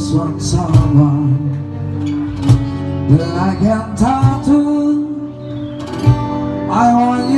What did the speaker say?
just want someone that I can talk to. I want